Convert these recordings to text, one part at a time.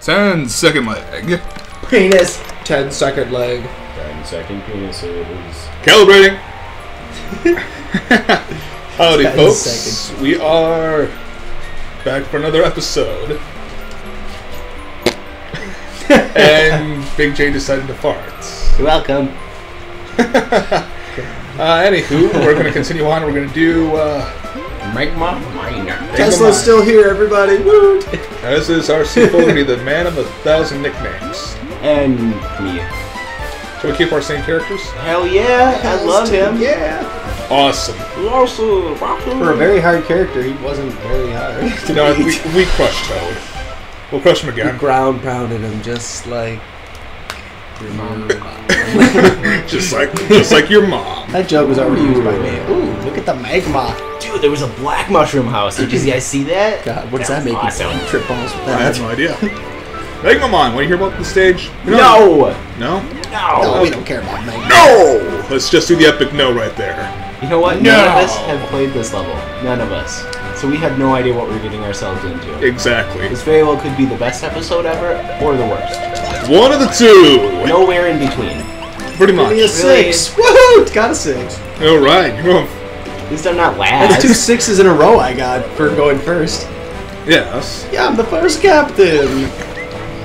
Ten second leg. Penis. 10 second leg. 10 second penises. Calibrating. Howdy, Ten folks. seconds. We are back for another episode. and Big J decided to fart. You're welcome. Uh, anywho, we're going to continue on. We're going to do. Uh, Make my minor. Tesla's mind. still here, everybody. Woo! this is our C40, the man of a thousand nicknames. And me. Shall we keep our same characters? Hell yeah, I love him. Yeah. Awesome. Awesome. For a very hard character, he wasn't very hard. No, we, we crushed Toad. We'll crush him again. ground pounded him just like your mom. just like just like your mom. that joke was already used by me. Ooh, look at the magma. Dude, there was a black mushroom house. Did you guys see that? God, what does that, That make was you trip balls with that? I had no idea. Magma Mine, want to hear about the stage? No! No? No, No! we don't care about magma. No! Let's just do the epic no right there. You know what? No. None of us have played this level. None of us. So we have no idea what we're getting ourselves into. Exactly. This very well could be the best episode ever, or the worst. One of the two. Nowhere in between. Pretty Give me a much. Really? six. Woohoo! Got a six. All right. You're going. At least I'm not last. That's two sixes in a row I got for going first. Yes. Yeah, I'm the first captain.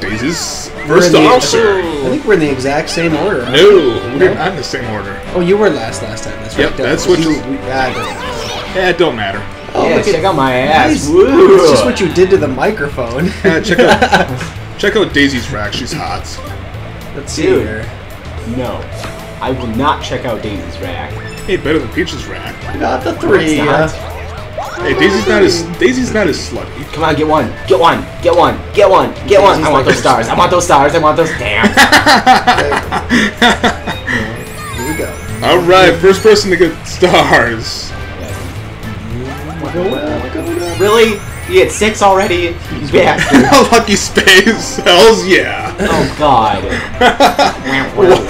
Daisy's We're first in the- officer. I think we're in the exact same order. No, we're not in the same order. Oh, you were last last time. That's right. Yep, That that's was- what you. you- we- ah, it doesn't matter. Yeah, it don't matter. Oh, yeah, check at, out my ass. Nice. It's just what you did to the microphone. Uh, check out check out Daisy's rack. She's hot. Let's see Dude. here. No. I will not check out Daisy's rack. Hey, better than Peach's rack. Got the three. Not. Hey, Daisy's not as Daisy's not as slutty. Come on, get one. Get one. Get one. Get one. Get one. I want those stars. I want those stars. I want those. Damn. Here we go. All right, first person to get stars. Going up, going up. really? You get six already? You bastard. Lucky space. Hells yeah. Oh God.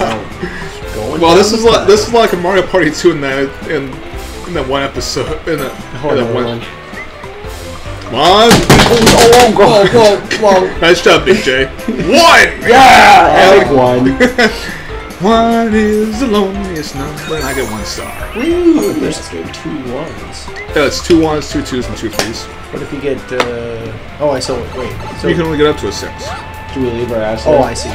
Going Well, this is like this is like a Mario Party 2 in that in in that one episode. In that, Hold in on, that hold one. on. Come on. Oh, whoa, whoa, whoa. Nice job, Big J. One. yeah. I like one. One is the loneliest number. And I get one star. Ooh, there's two ones. Yeah, it's two ones, two twos, and two threes. What if you get, uh... Oh, I saw it. Wait. So, You can only get up to a six. Do we leave our ass? oh. I see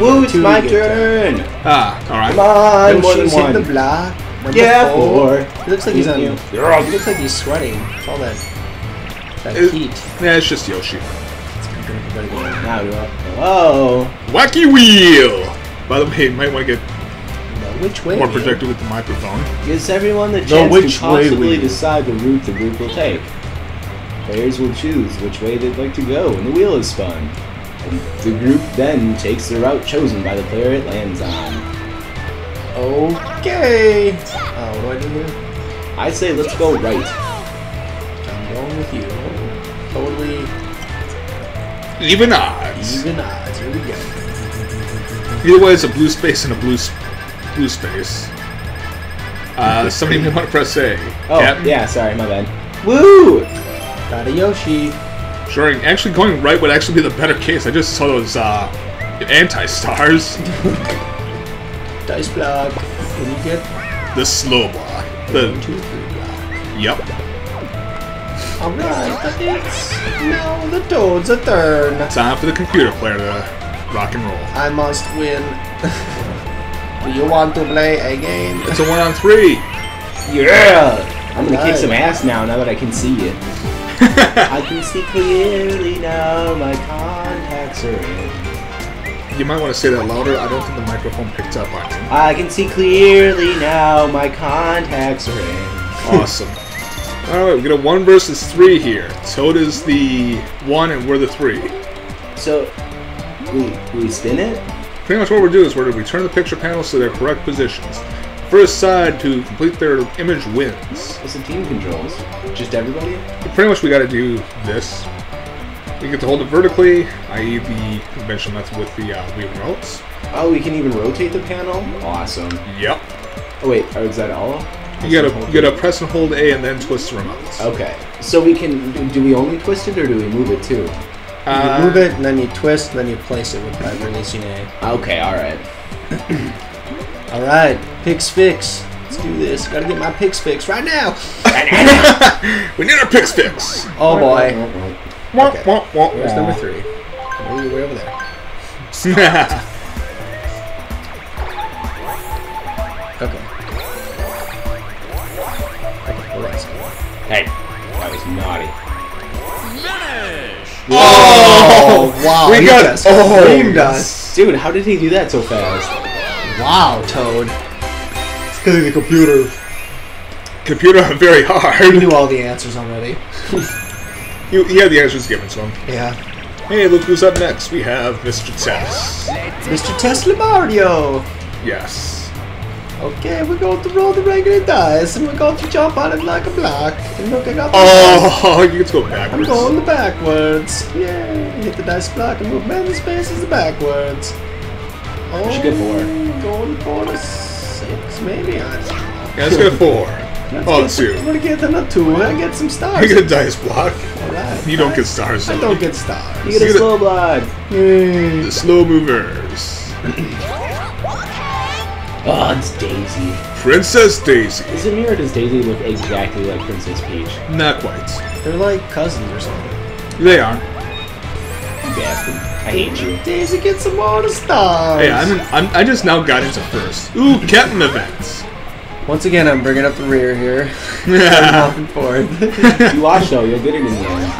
Woo! It's my you get, turn. Ah, all right. Come on, No, more than she's hit the block. Number Yeah, four. four. He looks like he's on. You. He looks like he's sweating. It's all that. That It- heat. Yeah, it's just Yoshi. Now do I? Whoa. Wacky wheel. By the way, you might want to get which way? more projected with the microphone. Gives everyone the chance which to possibly we- decide the route the group will take. Players will choose which way they'd like to go when the wheel is spun. And the group then takes the route chosen by the player it lands on. Okay. Uh, what do I do here? I say let's go right. I'm going with you. Totally Even odds. even odds. Here we go. Either way, it's a blue space and a blue s- blue space. Uh, somebody may want to press A. Oh, Captain? yeah, sorry, my bad. Woo! Got a Yoshi. Sure. Actually, going right would actually be the better case. I just saw those uh, anti-stars. Dice block. What do you get? the slow block. One, The two, three block. yep. Alright, it's now the Toad's a turn. Time for the computer player to rock and roll. I must win. do you want to play a game? It's a one on three. Yeah! I'm gonna kick some ass now, now that I can see it. I can see clearly now, my contacts are in. You might want to say that louder. I don't think the microphone picked up on you. I can see clearly now, my contacts are in. Awesome. All right, we got a one versus three here. Toad is the one, and we're the three. So, we, we spin it? Pretty much what we're doing is we're going to return the picture panels to their correct positions. First side to complete their image wins. What's the team controls? Just everybody? Pretty much we got to do this. We get to hold it vertically, i.e. the conventional method with the uh, Wii remotes. Oh, we can even rotate the panel? Awesome. Yep. Oh wait, oh, is that all? You gotta you gotta press and hold A and then twist the remotes. Okay. So we can, do we only twist it or do we move it too? You Uh, move it, and then you twist, and then you place it with by releasing A. Okay, alright. All right, picks fix. Let's do this. Gotta get my picks fix right now. we need our picks fix. Oh boy. Wah, Okay. wah, wah. Where's number three? Way, way over there. Okay. Okay, the rest. Hey, that was naughty. Oh, oh, wow. We you got- just oh, creamed us. Dude, how did he do that so fast? Wow, Toad. It's because of the computer. Computer very hard. He knew all the answers already. He, had the answers given to him. Yeah. Hey, look who's up next. We have Mr. Tess. Mr. Tesla Mario. Yes. Okay, we're going to roll the regular dice, and we're going to jump on it like a block. And look, I got the Oh, you get to go I'm going the backwards. Yay! Hit the dice block and move man spaces backwards. Oh, should get four. Going for the six, maybe. I don't know. Yeah, let's get four. Let's Oh, get, two. I'm gonna get them a two. I get some stars. You get a dice block. Alright. You don't get stars. I don't get stars. You get a You get slow block. Yay. The slow movers. Oh, it's Daisy. Princess Daisy. Is it me or does Daisy look exactly like Princess Peach? Not quite. They're like cousins or something. They are. You bastard. I hate you. Daisy gets some more stars. Hey, I'm, in, I'm I just now got into first. Ooh, Captain events. Once again, I'm bringing up the rear here. Yeah. Back and forth. You watch though, you'll get it in the end.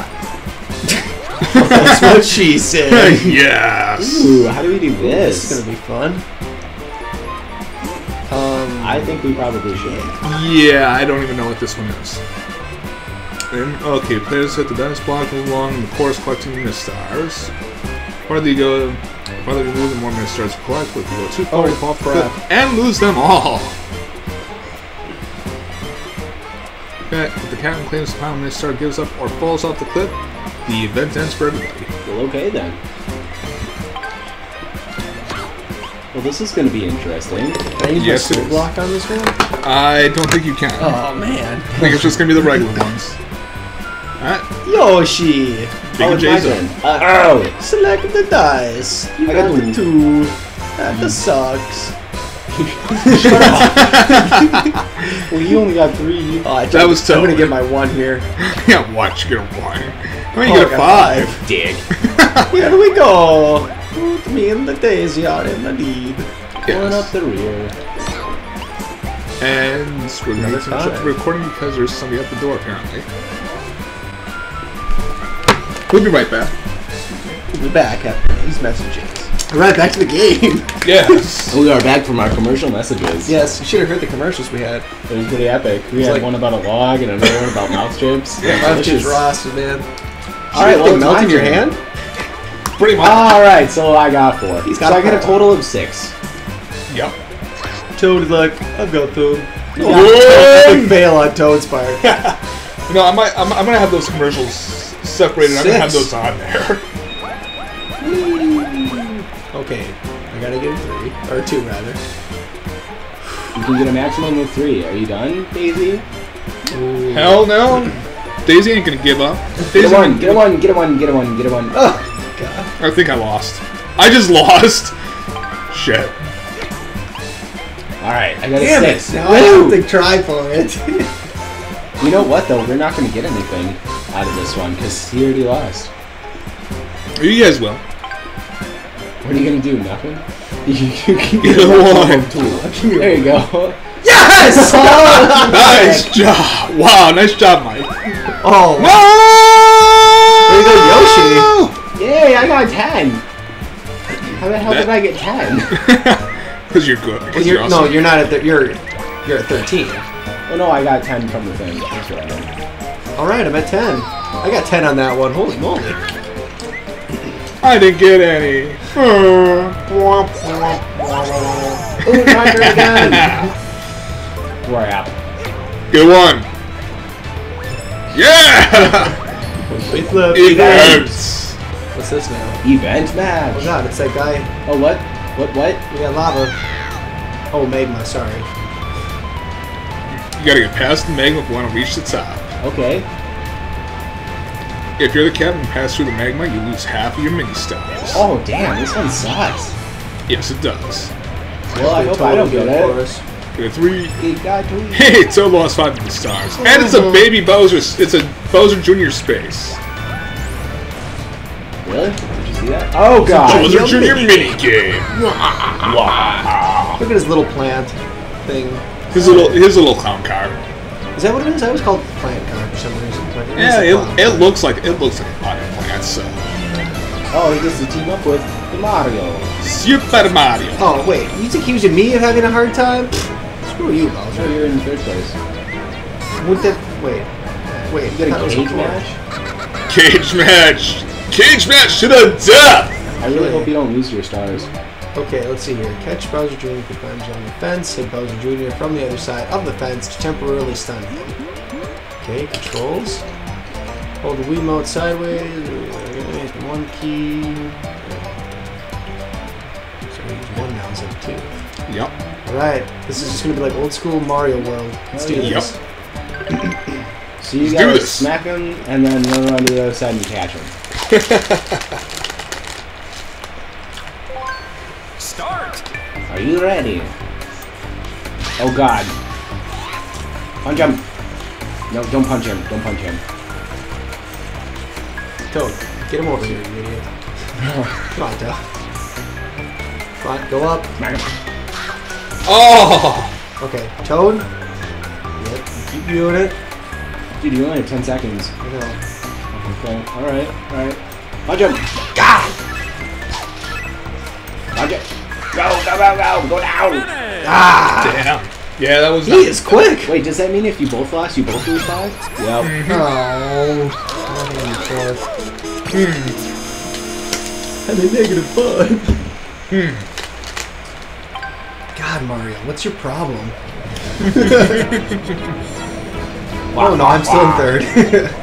That's what she said. yes. Ooh, how do we do This is this? gonna be fun. Um, I think we probably should. Yeah, I don't even know what this one is. And, okay, players hit the dice block along the course collecting the stars. Farther you go, farther you move, the more mini stars you collect. But if you go too far, Oh, you fall off the crap. cliff and lose them all. Okay, if the captain claims the final mini star gives up or falls off the cliff, the event ends for everybody. Well, okay then. Well, this is going to be interesting. Can I use Yes, my it soul is. block on this one? I don't think you can. Oh man. I think it's just gonna be the regular ones. Alright, Yoshi! Big oh, it's my J's turn. up. Uh, oh! Select the dice. You I got, got the the- two. That sucks. Well, you only got three. Oh, I That was I'm gonna get my one here. yeah, watch, you get a one. Why Oh, you I get a got five? Dig. Here we go. Put me and the Daisy are in the lead. Pulling up the rear. And we're gonna Another finish up the recording because there's somebody at the door apparently. We'll be right back. We'll be back after these messages. Alright, back to the game. Yes. We are back from our commercial messages. yes, you should have heard the commercials we had. It was pretty epic. We had like- one about a log and another one about mouth strips. Yeah, Delicious. just roasted, man. All right, well, Should melt in your turn. hand? Pretty much. All right, so I got four. He's so got I get a four. total of six. Yep. Toad is like, I've got Toad. One. Big fail on Toad's part. You know, I might, I'm, I'm gonna have those commercials separated. I'm gonna have those on there. Okay, I gotta get a three. Or two, rather. You can get a maximum of three. Are you done, Daisy? Hell no. Daisy ain't gonna give up. Get Daisy a one, get a one, get a one, get a one, get a one. Oh, God. I think I lost. I just lost. Shit. All right, I got a Damn it! six. Now I have Woo! to try for it. You know what though? We're not going to get anything out of this one because he already lost. You guys will. What are you going to do? Nothing. You can Get get a a one. two. There you go. yes! Nice job. Wow, nice job, Mike. Oh, No! There you go, Yoshi. Yay! I got ten. How the hell That- did I get ten? Because you're good. 'Cause you're, you're no, you're not at the. You're you're at 13. oh no, I got ten from the thing. That's what I meant. All right, I'm at 10. I got 10 on that one. Holy moly! I didn't get any. Ooh, it's my again. Crap. Good one. Yeah! Wait, the It hurts. What's this now? Event Oh match. god, it's that guy. Oh what? What? What? We got lava. Oh, magma. Sorry. You gotta get past the magma if you want to reach the top. Okay. if you're the captain and pass through the magma, you lose half of your mini stars. Oh damn, this one sucks. Yes, it does. Well, I hope I don't get it. There are three. Big guy tweet. Hey, Toad lost five mini stars, and it's a mm-hmm. baby Bowser. It's a Bowser Junior space. Really? Did you see that? Oh god. Bowser yo, Junior mini mini game. Look at his little plant thing. His little his little clown car. Is that what it is? I was called the plant car for some reason. but it is Yeah, it, it looks like it looks like a lot of plants. So Oh, he gets to team up with Mario. Super Mario. Oh wait, you accusing me of having a hard time? Screw you, So Bowser. you're in third place. Would that wait? Wait, You got that a was cage fourth. match? Cage match. Cage match to the death. I really hope you don't lose your stars. Okay, let's see here. Catch Bowser Jr. with advantage on the fence. Hit Bowser Jr. from the other side of the fence to temporarily stun him. Okay, controls. Hold the Wiimote sideways. One key. So we use one now instead of two. Yep. Alright, this is just gonna be like old school Mario World. Oh, Let's do Yep. this. So you Let's do gotta this. smack him and then run around to the other side and catch him. Start! Are you ready? Oh god. Punch him! No, don't punch him. Don't punch him. Toad, get him over here, you idiot. Come on, Toad. Come on, go up. Oh. Okay, Toad. Yep, keep doing it. Dude, you only have 10 seconds. I know. Okay, alright, alright. Punch him! God! Punch it! Go, go, go, go! Go down! Finish! Ah! Damn. Yeah, that was. He is quick! Wait, does that mean if you both lost, you both lose five? Yep. Oh. Nothing in fourth. And a negative five. Hmm. God, Mario, what's your problem? oh no, I'm still in third.